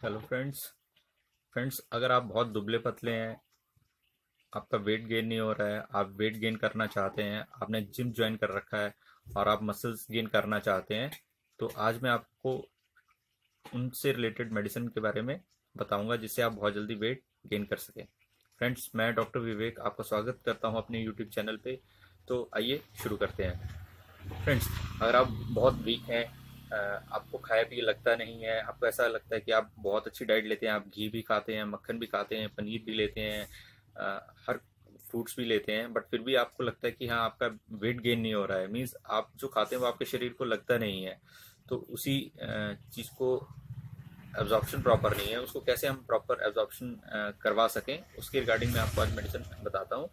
Hello friends friends अगर आप बहुत दुबले पतले हैं, आपका वेट गेन नहीं हो रहा है, आप वेट गेन करना चाहते हैं, आपने जिम ज्वाइन कर रखा है, और आप मसल्स गेन करना चाहते हैं तो आज मैं आपको उनसे रिलेटेड मेडिसिन के बारे में बताऊँगा, जिससे आप बहुत जल्दी वेट गेन कर सकें। फ्रेंड्स मैं डॉक्टर विवेक आपका स्वागत करता हूँ अपने यूट्यूब चैनल पे। तो आइए शुरू करते हैं। फ्रेंड्स अगर आप बहुत वीक हैं आपको खाया पिए लगता नहीं है, आपको ऐसा लगता है कि आप बहुत अच्छी डाइट लेते हैं, आप घी भी खाते हैं, मक्खन भी खाते हैं, पनीर भी लेते हैं हर फ्रूट्स भी लेते हैं बट फिर भी आपको लगता है कि हाँ आपका वेट गेन नहीं हो रहा है। मीन्स आप जो खाते हैं वो आपके शरीर को लगता नहीं है। तो उसी चीज़ को एब्जॉर्प्शन प्रॉपर नहीं है, उसको कैसे हम प्रॉपर एब्जॉर्प्शन करवा सकें, उसके रिगार्डिंग मैं आपको आज मेडिसिन बताता हूँ।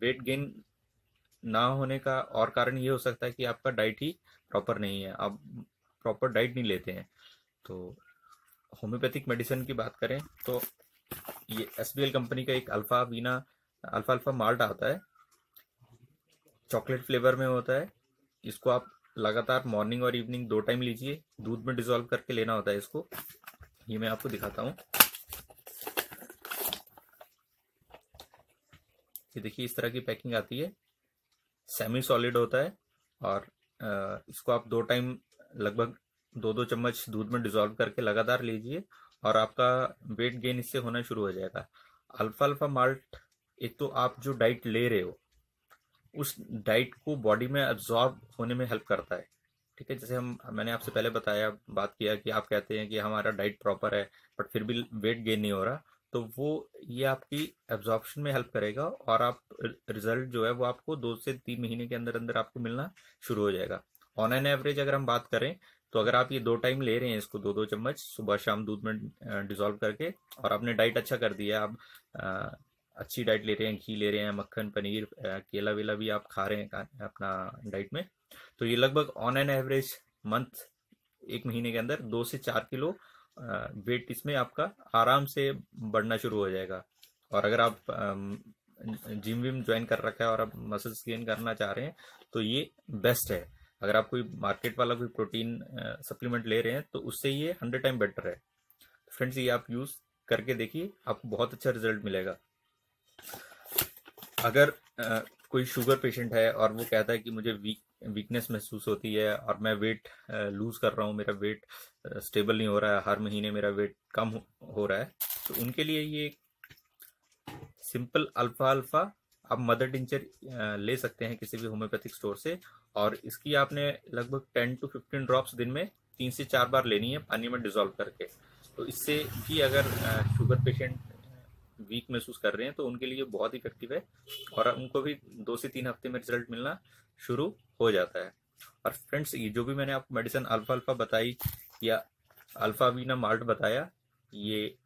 वेट गेन ना होने का और कारण ये हो सकता है कि आपका डाइट ही प्रॉपर नहीं है। आप प्रॉपर डाइट नहीं लेते हैं। तो होम्योपैथिक मेडिसिन की बात करें तो ये एसबीएल कंपनी का एक अल्फ़ा वीना, अल्फ़ा अल्फ़ा माल्ट आता है। चॉकलेट फ्लेवर में होता है। इसको आप लगातार मॉर्निंग और इवनिंग दो टाइम लीजिए। दूध में डिजोल्व करके लेना होता है इसको। ये मैं आपको दिखाता हूँ। ये देखिए, इस तरह की पैकिंग आती है। सेमी सॉलिड होता है और इसको आप दो टाइम लगभग दो दो चम्मच दूध में डिजोल्व करके लगातार लीजिए और आपका वेट गेन इससे होना शुरू हो जाएगा। अल्फ़ा अल्फ़ा माल्ट एक तो आप जो डाइट ले रहे हो, उस डाइट को बॉडी में एब्जॉर्ब होने में हेल्प करता है। ठीक है? जैसे हम, मैंने आपसे पहले बताया, बात किया कि आप कहते हैं कि हमारा डाइट प्रॉपर है बट फिर भी वेट गेन नहीं हो रहा। तो वो ये आपकी एब्जॉर्प्शन में हेल्प करेगा और आप रिज़ल्ट जो है वो आपको दो से तीन महीने के अंदर अंदर आपको मिलना शुरू हो जाएगा। ऑन एन एवरेज अगर हम बात करें तो अगर आप ये दो टाइम ले रहे हैं इसको दो दो चम्मच सुबह शाम दूध में डिजोल्व करके और आपने डाइट अच्छा कर दिया आप आ, अच्छी डाइट ले रहे हैं घी ले रहे हैं मक्खन पनीर केला वेला भी आप खा रहे हैं अपना डाइट में तो ये लगभग ऑन एन एवरेज मंथ एक महीने के अंदर दो से चार किलो वेट इसमें आपका आराम से बढ़ना शुरू हो जाएगा। और अगर आप जिम विम ज्वाइन कर रखा है और आप मसल्स गेन करना चाह रहे हैं तो ये बेस्ट है। अगर आप कोई मार्केट वाला कोई प्रोटीन सप्लीमेंट ले रहे हैं तो उससे ये हंड्रेड टाइम बेटर है। फ्रेंड्स ये आप यूज़ करके देखिए, आपको बहुत अच्छा रिज़ल्ट मिलेगा। अगर कोई शुगर पेशेंट है और वो कहता है कि मुझे वीक वीकनेस महसूस होती है और मैं वेट लूज कर रहा हूँ, मेरा वेट स्टेबल नहीं हो रहा है, हर महीने मेरा वेट कम हो रहा है। तो उनके लिए ये सिंपल अल्फ़ा अल्फ़ा आप मदर टिंचर ले सकते हैं किसी भी होम्योपैथिक स्टोर से और इसकी आपने लगभग टेन टू फिफ्टीन ड्रॉप्स दिन में तीन से चार बार लेनी है, पानी में डिजोल्व करके। तो इससे भी अगर शुगर पेशेंट वीक महसूस कर रहे हैं तो उनके लिए बहुत इफ़ेक्टिव है और उनको भी दो से तीन हफ़्ते में रिज़ल्ट मिलना शुरू हो जाता है। और फ्रेंड्स ये जो भी मैंने आपको मेडिसिन अल्फ़ा अल्फ़ा बताई या अल्फ़ा बीना माल्ट बताया, ये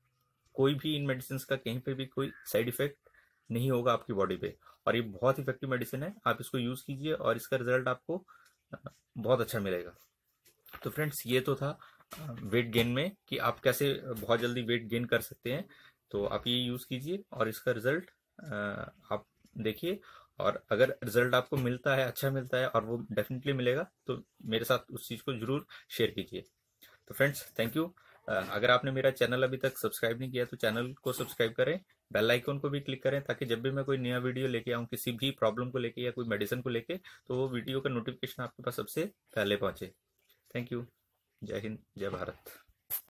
कोई भी इन मेडिसिन का कहीं पे भी कोई साइड इफ़ेक्ट नहीं होगा आपकी बॉडी पे। और ये बहुत इफ़ेक्टिव मेडिसिन है, आप इसको यूज़ कीजिए और इसका रिज़ल्ट आपको बहुत अच्छा मिलेगा। तो फ्रेंड्स ये तो था वेट गेन में कि आप कैसे बहुत जल्दी वेट गेन कर सकते हैं। तो आप ये यूज़ कीजिए और इसका रिज़ल्ट आप देखिए। और अगर रिज़ल्ट आपको मिलता है अच्छा मिलता है और वो डेफिनेटली मिलेगा तो मेरे साथ उस चीज़ को ज़रूर शेयर कीजिए। तो फ्रेंड्स थैंक यू अगर आपने मेरा चैनल अभी तक सब्सक्राइब नहीं किया तो चैनल को सब्सक्राइब करें बेल आइकन को भी क्लिक करें, ताकि जब भी मैं कोई नया वीडियो लेके आऊँ, किसी भी प्रॉब्लम को लेके या कोई मेडिसिन को लेके तो वो वीडियो का नोटिफिकेशन आपके पास सबसे पहले पहुँचे। थैंक यू जय हिंद, जय भारत।